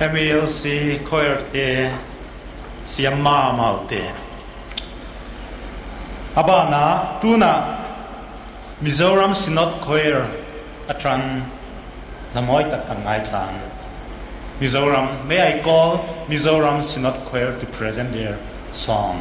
Te siamma mal te abana tuna Mizoram Synod Choir atran namoy tak kangai chan Mizoram may I call Mizoram Synod Choir to present their song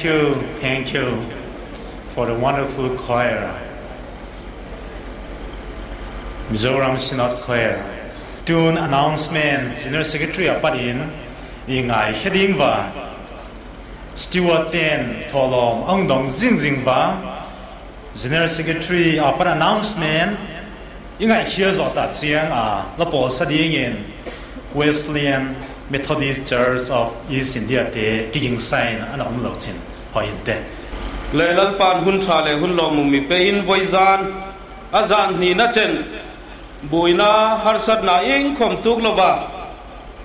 Thank you, thank you for the wonderful choir. Mizoram Synod Choir. Tune announcement, General Secretary Apadin, Ingai Heading Va, Stewart Ten Tolom, Ong Dong Zing Zing Va, General Secretary Apad announcement, Ingai Here's Ota Chiang A, Lapo Sadingin, Wesleyan Methodist Church of East India te kiging sign an om lo chin ho in te le lal pan hun tha le hun lo mu mi pe in voi zan, a zan ni na chen. Buina har sat na ing khom tuk lo ba.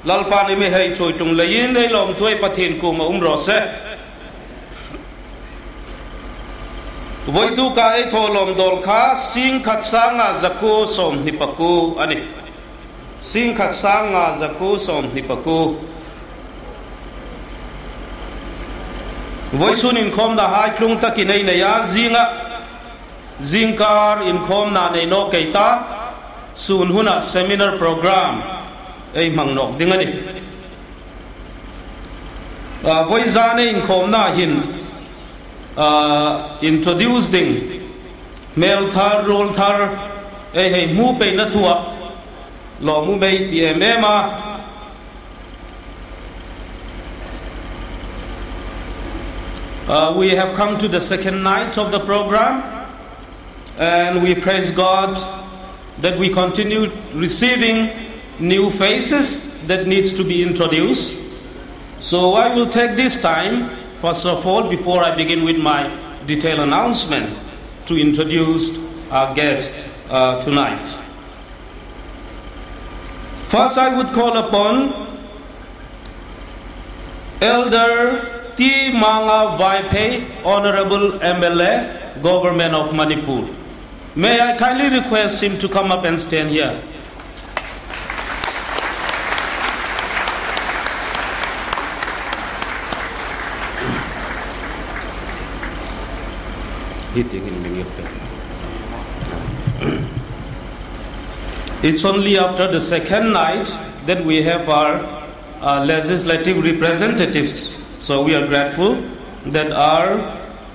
Lal pan mi hei choi tung le in nei lom thui pathin ku ma um ro se. Voi tu ka ei tho lom dol kha, sing khat sang a zaku som hipaku ani xin khắc sáng nga zaku som nipaku với sun in khom da hai klung ta kinai na ya zinga zingkar in khom na nei no keita sun huna seminar program. Ei mang nok dingani à, với gia này in khom na hin à, introduce ding. Mel thar rol thar. Ei hei mu pe na thua Uh, we have come to the second night of the program, and we praise God that we continue receiving new faces that needs to be introduced. So I will take this time, first of all, before I begin with my detailed announcement, to introduce our guest uh, tonight. First, I would call upon Elder T. Manga Vaipe, Honorable MLA, Government of Manipur. May I kindly request him to come up and stand here. It's only after the second night that we have our uh, legislative representatives so we are grateful that our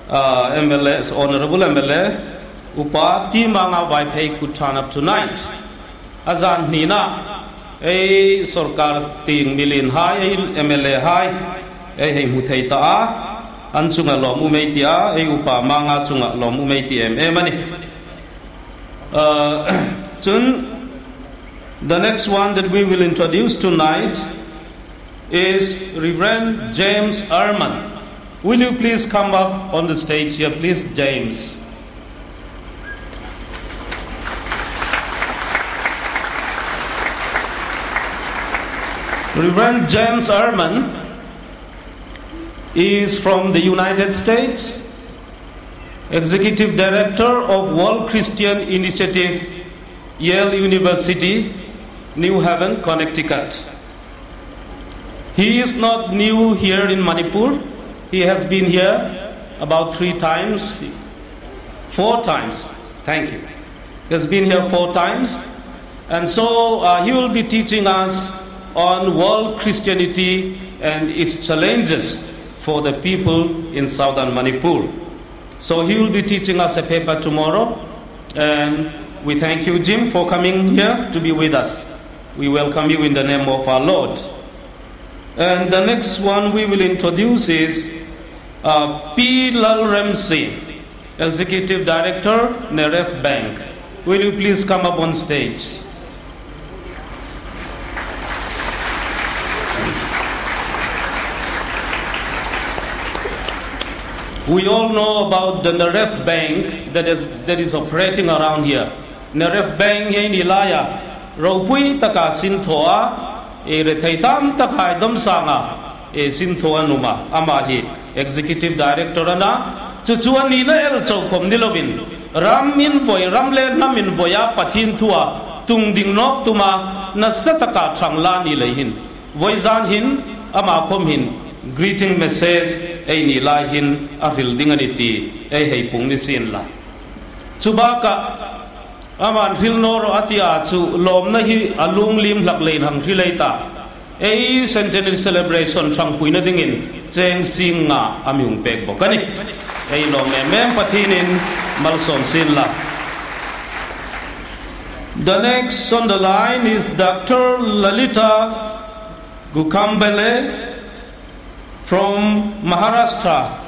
uh, MLS, Honorable MLA, Upati Manga Vaipei could turn up tonight. Azan Nina, a Sorkar Ting Milin Hai, MLA Hai, a Muteita, Ansunga Lomu Meitia, a Upa Manga Tunga Lomu Meiti Emani. Soon, the next one that we will introduce tonight is Reverend James Ehrman. Will you please come up on the stage here, please, James? Reverend James Ehrman is from the United States, Executive Director of World Christian Initiative, Yale University, New Haven, Connecticut. He is not new here in Manipur. He has been here about three times, four times. Thank you. He has been here four times. And so uh, he will be teaching us on world Christianity and its challenges for the people in southern Manipur. So he will be teaching us a paper tomorrow. And we thank you, Jim, for coming here to be with us. We welcome you in the name of our Lord. And the next one we will introduce is uh, P. Lal Ramsey, Executive Director, Neref Bank. Will you please come up on stage? We all know about the Neref Bank that is, that is operating around here. Neref Bank in Ilaya, Ropui Taka thua e re thai tam ta khai e dom sanga e sin tho anuma ama hi, executive director ana chu chuan ni na el chau khom ni lovin. Ram min voi, ram le nam min voya pathin thua, tung ding nok tuma, na sataka thang la ni le hin. Voi zan hin, ama khom hin. Greeting message, ei ni la hin, a ril ding ani ti, ei hei pung ni sin la. Chubaka aman hil nor atia chu lom na hi alung lim lak lein hang hri leita a centenary celebration chang puina dingin, cheng singa nga amyung pek bokani ei lom ne mem pathinin malsom sin la the next on the line is Dr. Lalita Gukambele from Maharashtra.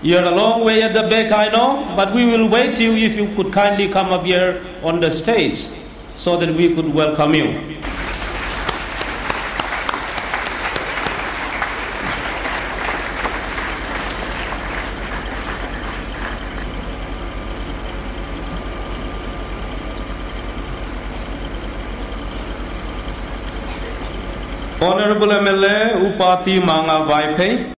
You're a long way at the back, I know, but we will wait you if you could kindly come up here on the stage so that we could welcome you. Honorable MLA Upati Manga.